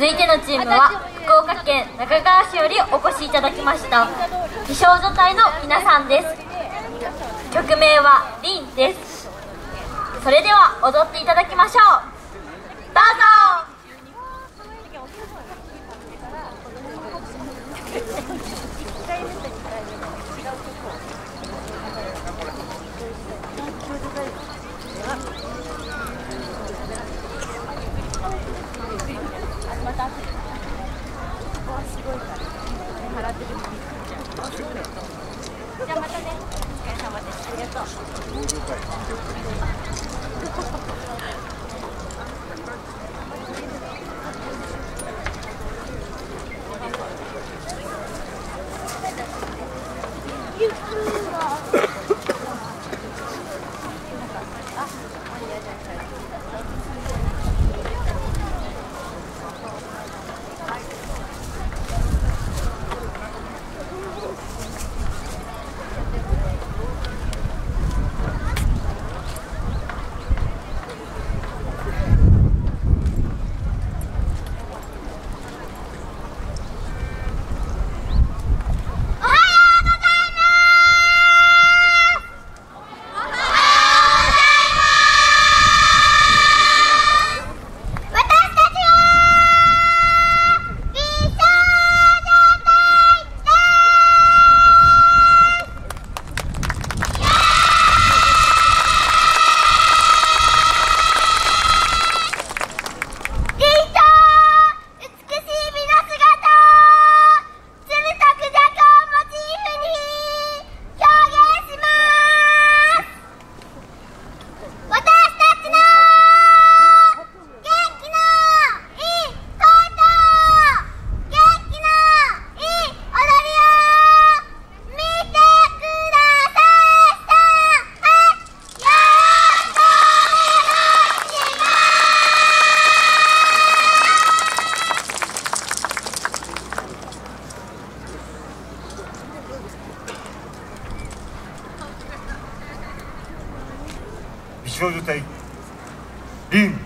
続いてのチームは福岡県中川市よりお越しいただきました美少女隊の皆さんです。曲名は「リン」です。それでは踊っていただきましょう。どうぞじゃあまたねお疲れ様ですあ りがとう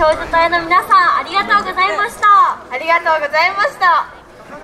少女隊の皆さんありがとうございました。ありがとうございました。